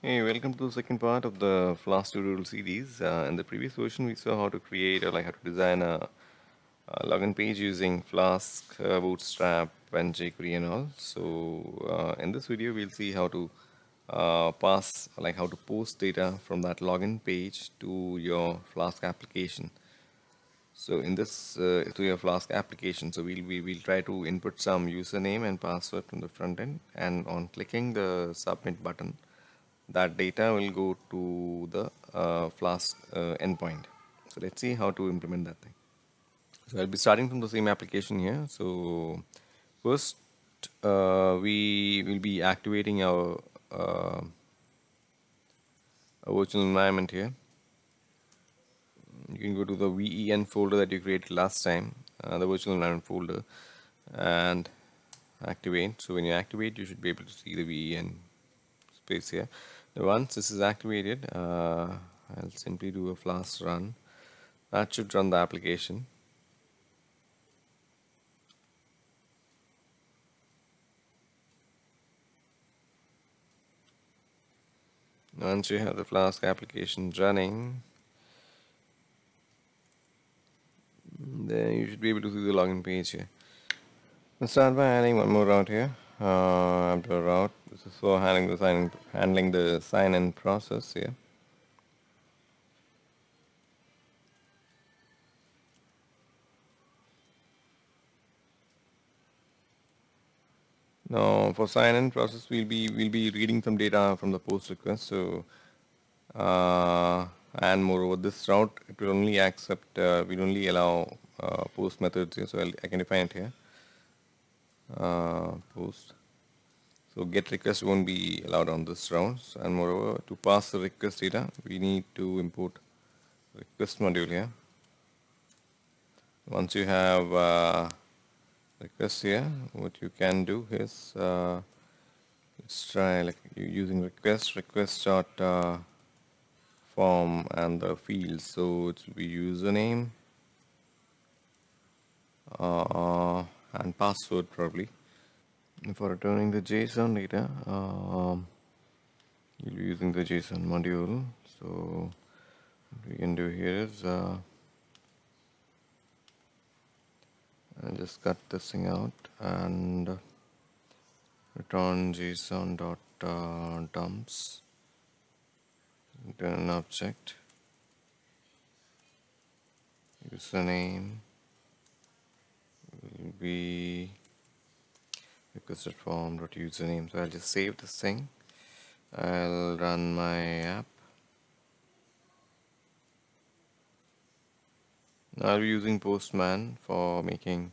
Hey, welcome to the second part of the Flask tutorial series. Uh, in the previous version, we saw how to create or like how to design a, a login page using Flask, uh, Bootstrap, and jQuery and all. So uh, in this video, we'll see how to uh, pass, like how to post data from that login page to your Flask application. So in this uh, to your Flask application, so we'll we will try to input some username and password from the front end, and on clicking the submit button that data will go to the uh, Flask uh, endpoint. So let's see how to implement that thing. So I'll be starting from the same application here. So first uh, we will be activating our, uh, our virtual environment here. You can go to the venv folder that you created last time, uh, the virtual environment folder, and activate. So when you activate, you should be able to see the venv here. Once this is activated uh, I'll simply do a flask run. That should run the application. Once you have the flask application running then you should be able to see the login page here. Let's start by adding one more route here uh, after route this is for handling the sign handling the sign in process here now for sign in process we'll be we'll be reading some data from the post request so uh, and moreover this route it will only accept uh, will only allow uh, post methods here so I'll, I can define it here so get request won't be allowed on this round. And moreover to pass the request data we need to import request module here once you have uh, request here what you can do is uh, let's try like using request request dot uh, form and the fields so it will be username uh, and password probably for returning the JSON data um, you'll be using the JSON module. So what we can do here is uh, I'll just cut this thing out and return JSON dot uh, dumps. Return an object. Username will be requested username so I'll just save this thing. I'll run my app. Now I'll be using Postman for making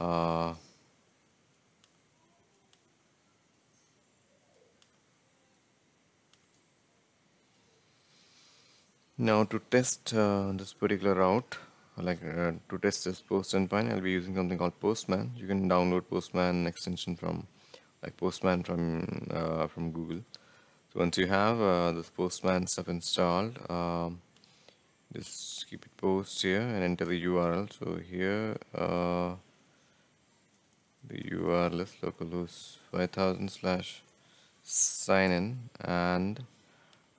uh, now to test uh, this particular route like uh, to test this post endpoint I'll be using something called Postman. You can download Postman extension from like Postman from uh, from Google. So once you have uh, this Postman stuff installed um, just keep it post here and enter the URL so here uh, the URL is localhost 5000 slash sign in and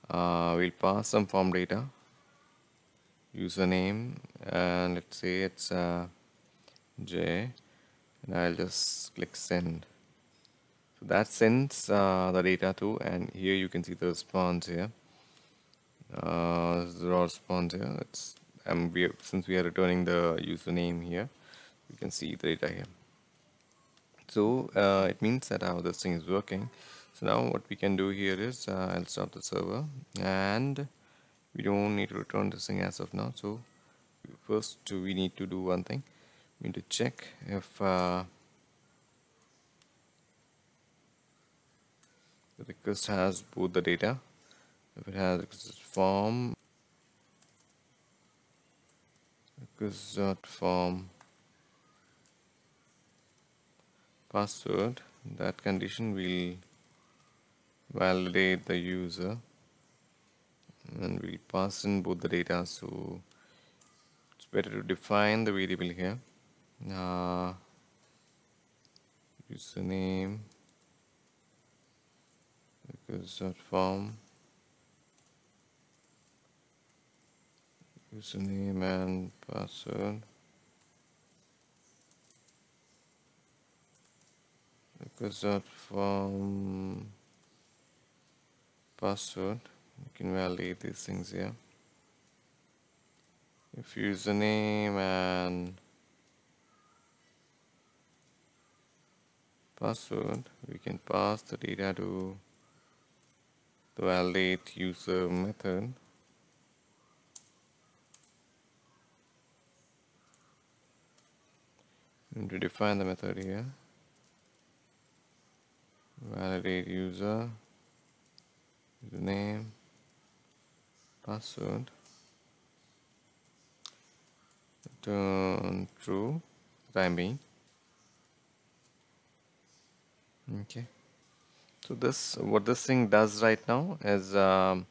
uh, we'll pass some form data username and let's say it's uh, J and I'll just click send. So that sends uh, the data to and here you can see the response here. Uh, the raw response here. It's um, we since we are returning the username here you can see the data here. So uh, it means that how this thing is working. So now what we can do here is uh, I'll stop the server and we don't need to return this thing as of now so first we need to do one thing? We need to check if uh, the request has both the data. If it has request form request dot form password that condition will validate the user and we pass in both the data so it's better to define the variable here. Uh, username request dot form username and password request dot form password you can validate these things here if username and password we can pass the data to the validate user method. And to define the method here. Validate user username password. Return true time being okay. So this what this thing does right now is um,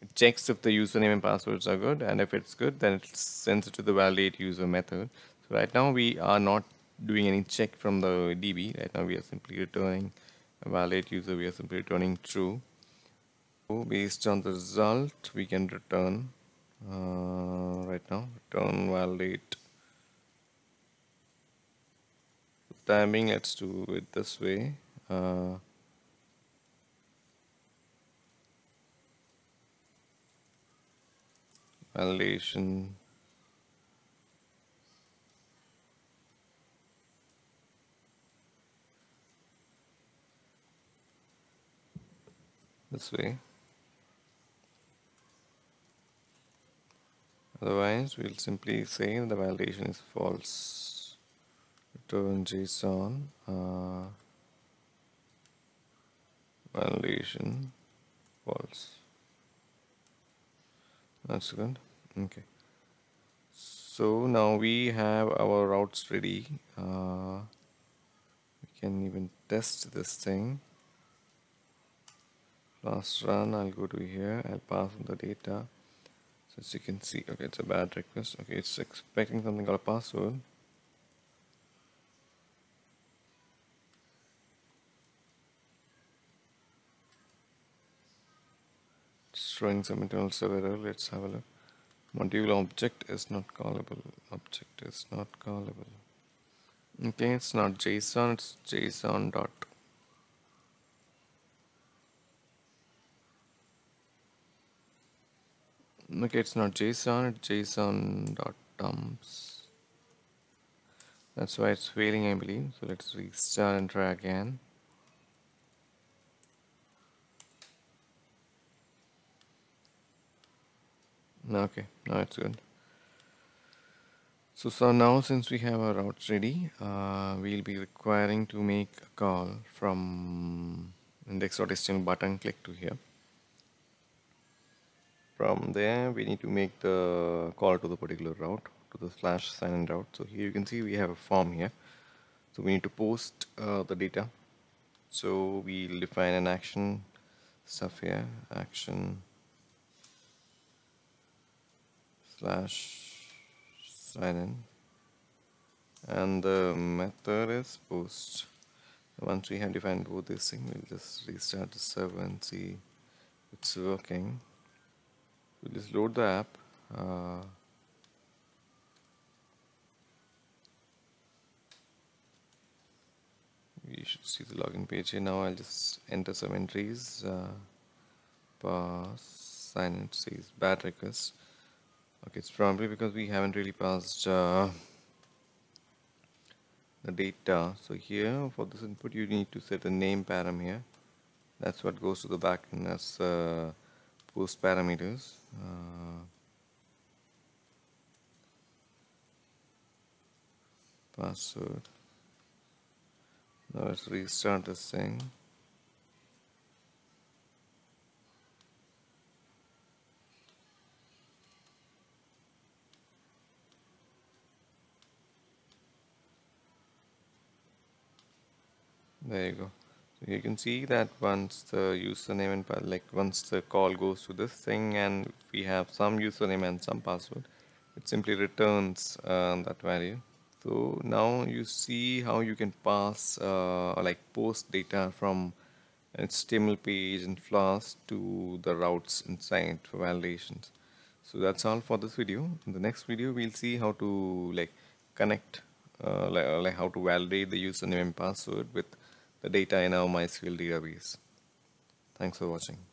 it checks if the username and passwords are good and if it's good then it sends it to the validate user method. So right now we are not doing any check from the DB right now we are simply returning validate user we are simply returning true based on the result we can return uh, right now return validate. Timing let's do it this way uh, validation. This way otherwise we'll simply say the validation is false. Return json uh, validation false. That's good. Okay. So now we have our routes ready. Uh, we can even test this thing. Last run I'll go to here. I'll pass the data so as you can see okay it's a bad request. Okay it's expecting something called a password. Showing some internal server error. Let's have a look. Module object is not callable. Object is not callable. Okay it's not json. It's json dot okay it's not json it's json dot dumps that's why it's failing i believe. So let's restart and try again. Okay now it's good. So so now since we have our routes ready uh, we'll be requiring to make a call from index.html button click to here from there we need to make the call to the particular route to the slash sign in route. So here you can see we have a form here. So we need to post uh, the data. So we'll define an action stuff here action slash sign in. And the method is post. Once we have defined both this thing we'll just restart the server and see it's working we'll just load the app. Uh, we should see the login page here. Now I'll just enter some entries. Uh, pass sign in says bad request. Okay it's probably because we haven't really passed uh, the data. So here for this input you need to set a name param here. That's what goes to the backend as uh, post parameters. Uh, password. Now let's restart this thing. There you go you can see that once the username and like once the call goes to this thing and we have some username and some password it simply returns uh, that value so now you see how you can pass uh, like post data from HTML page in Flask to the routes inside for validations. So that's all for this video. In the next video, we'll see how to like connect, uh, like, like how to validate the username and password with data in our MySQL database. Thanks for watching.